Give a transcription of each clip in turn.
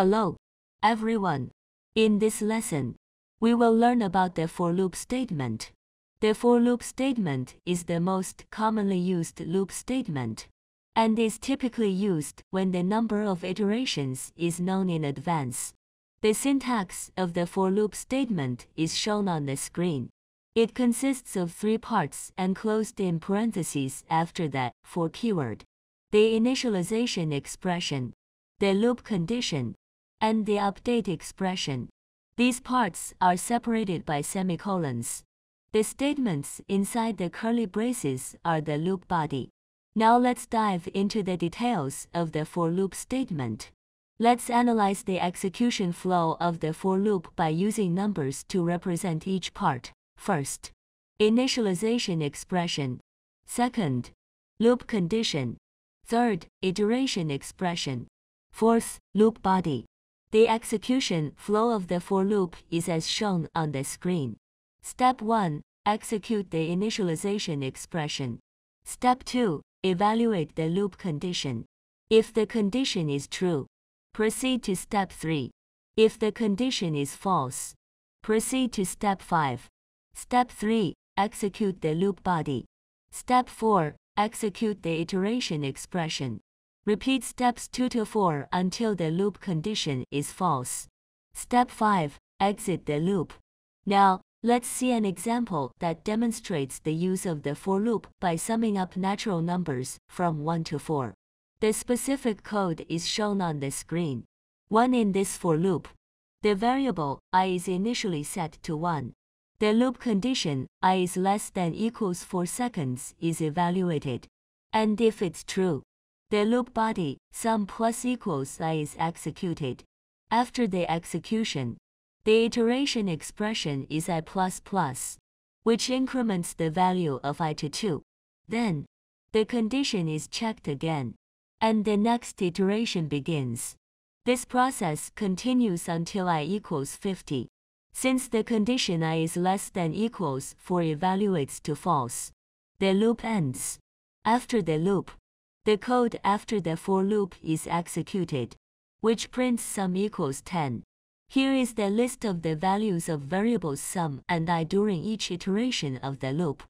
Hello, everyone. In this lesson, we will learn about the for loop statement. The for loop statement is the most commonly used loop statement and is typically used when the number of iterations is known in advance. The syntax of the for loop statement is shown on the screen. It consists of three parts enclosed in parentheses after the for keyword. The initialization expression, the loop condition, and the update expression. These parts are separated by semicolons. The statements inside the curly braces are the loop body. Now let's dive into the details of the for loop statement. Let's analyze the execution flow of the for loop by using numbers to represent each part. First, initialization expression. Second, loop condition. Third, iteration expression. Fourth, loop body. The execution flow of the for loop is as shown on the screen. Step 1. Execute the initialization expression. Step 2. Evaluate the loop condition. If the condition is true, proceed to step 3. If the condition is false, proceed to step 5. Step 3. Execute the loop body. Step 4. Execute the iteration expression. Repeat steps 2 to 4 until the loop condition is false. Step 5. Exit the loop. Now, let's see an example that demonstrates the use of the for loop by summing up natural numbers from 1 to 4. The specific code is shown on the screen. 1 in this for loop. The variable i is initially set to 1. The loop condition i is less than equals 4 seconds is evaluated. And if it's true, the loop body sum plus equals i is executed. After the execution, the iteration expression is i plus plus, which increments the value of i to 2. Then, the condition is checked again, and the next iteration begins. This process continues until i equals 50. Since the condition i is less than equals 4 evaluates to false, the loop ends. After the loop, the code after the for loop is executed, which prints sum equals 10. Here is the list of the values of variables sum and i during each iteration of the loop.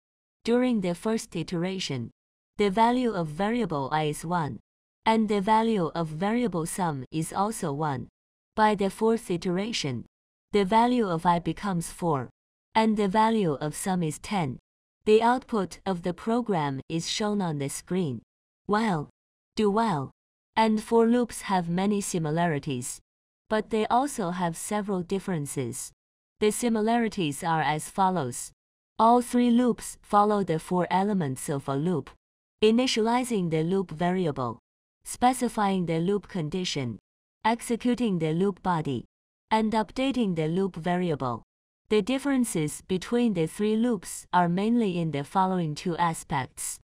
During the first iteration, the value of variable i is 1, and the value of variable sum is also 1. By the fourth iteration, the value of i becomes 4, and the value of sum is 10. The output of the program is shown on the screen. While, do while, and for loops have many similarities, but they also have several differences. The similarities are as follows. All three loops follow the four elements of a loop, initializing the loop variable, specifying the loop condition, executing the loop body, and updating the loop variable. The differences between the three loops are mainly in the following two aspects.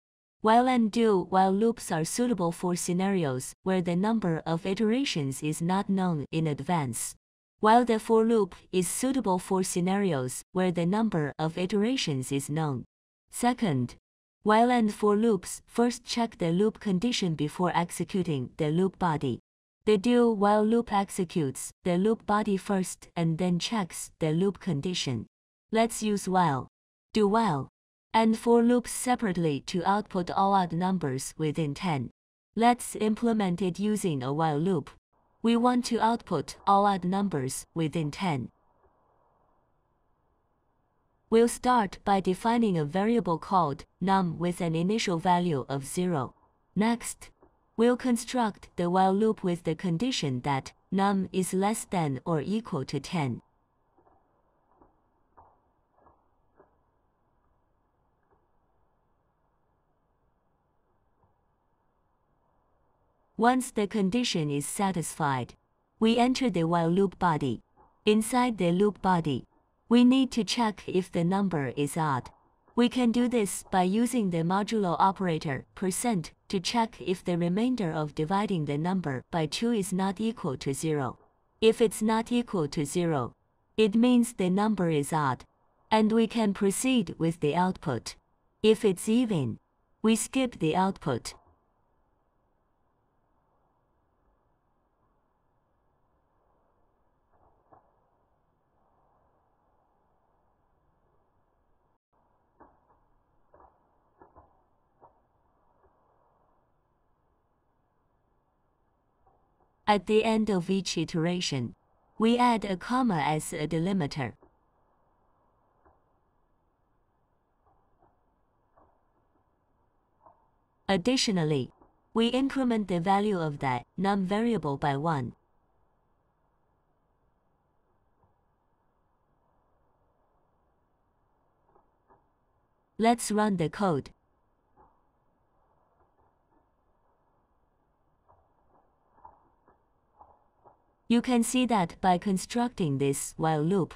While and do while loops are suitable for scenarios where the number of iterations is not known in advance, while the for loop is suitable for scenarios where the number of iterations is known. Second, while and for loops first check the loop condition before executing the loop body. The do while loop executes the loop body first and then checks the loop condition. Let's use while, do while, and for loops separately to output all odd numbers within 10. Let's implement it using a while loop. We want to output all odd numbers within 10. We'll start by defining a variable called num with an initial value of 0. Next, We'll construct the while loop with the condition that num is less than or equal to 10. Once the condition is satisfied, we enter the while loop body. Inside the loop body, we need to check if the number is odd. We can do this by using the modulo operator percent to check if the remainder of dividing the number by 2 is not equal to 0. If it's not equal to 0, it means the number is odd, and we can proceed with the output. If it's even, we skip the output. At the end of each iteration, we add a comma as a delimiter. Additionally, we increment the value of that num variable by 1. Let's run the code. You can see that by constructing this while loop,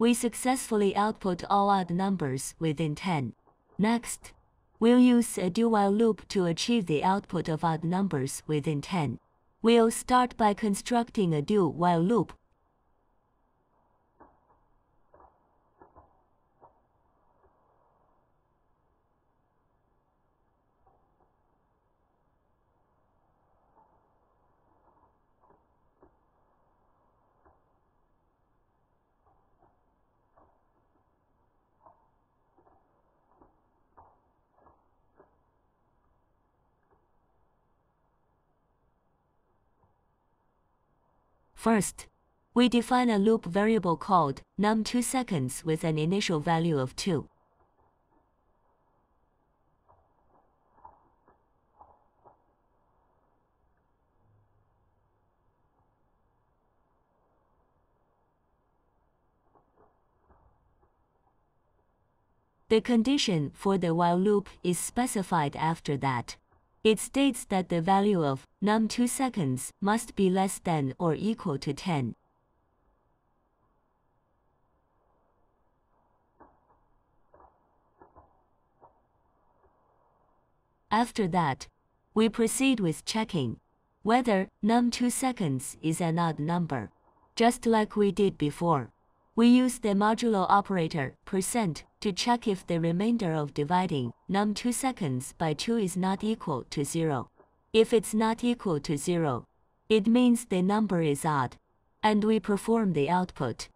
we successfully output all odd numbers within 10. Next, we'll use a do while loop to achieve the output of odd numbers within 10. We'll start by constructing a do while loop First, we define a loop variable called num2seconds with an initial value of 2. The condition for the while loop is specified after that. It states that the value of num2seconds must be less than or equal to 10. After that, we proceed with checking whether num2seconds is an odd number, just like we did before. We use the modulo operator percent to check if the remainder of dividing num2seconds by 2 is not equal to 0. If it's not equal to 0, it means the number is odd, and we perform the output.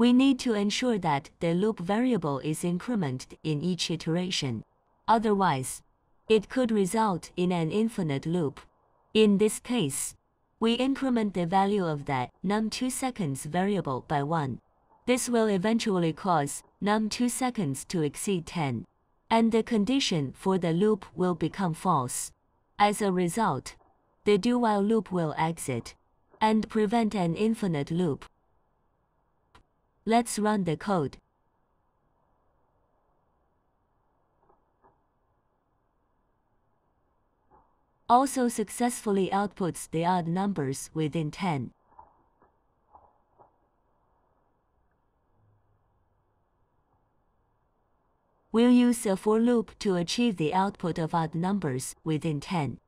We need to ensure that the loop variable is incremented in each iteration. Otherwise, it could result in an infinite loop. In this case, we increment the value of the num2seconds variable by 1. This will eventually cause num2seconds to exceed 10, and the condition for the loop will become false. As a result, the do while loop will exit and prevent an infinite loop. Let's run the code. Also successfully outputs the odd numbers within 10. We'll use a for loop to achieve the output of odd numbers within 10.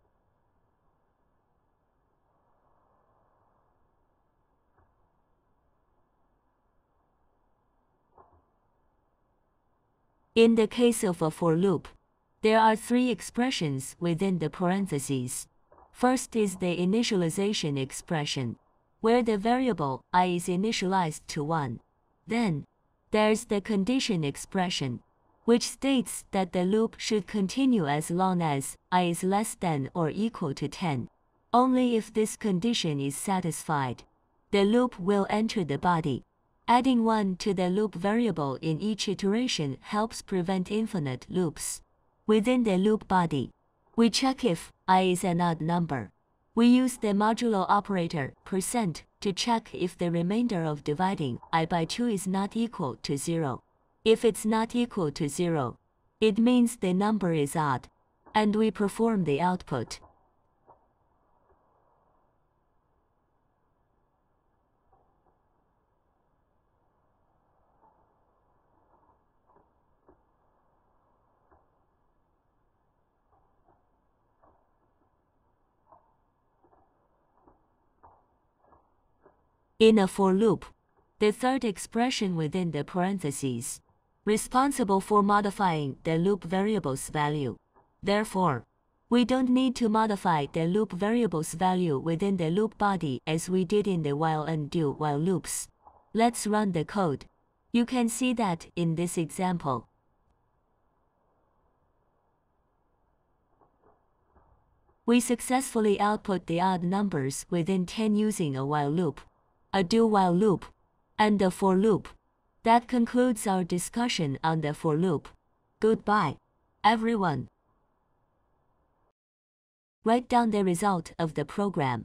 In the case of a for loop, there are three expressions within the parentheses. First is the initialization expression, where the variable i is initialized to 1. Then, there's the condition expression, which states that the loop should continue as long as i is less than or equal to 10. Only if this condition is satisfied, the loop will enter the body. Adding 1 to the loop variable in each iteration helps prevent infinite loops. Within the loop body, we check if i is an odd number. We use the modulo operator percent to check if the remainder of dividing i by 2 is not equal to 0. If it's not equal to 0, it means the number is odd, and we perform the output. In a for loop, the third expression within the parentheses, responsible for modifying the loop variable's value. Therefore, we don't need to modify the loop variable's value within the loop body as we did in the while and do while loops. Let's run the code. You can see that in this example. We successfully output the odd numbers within 10 using a while loop, a do while loop, and a for loop. That concludes our discussion on the for loop. Goodbye, everyone. Write down the result of the program.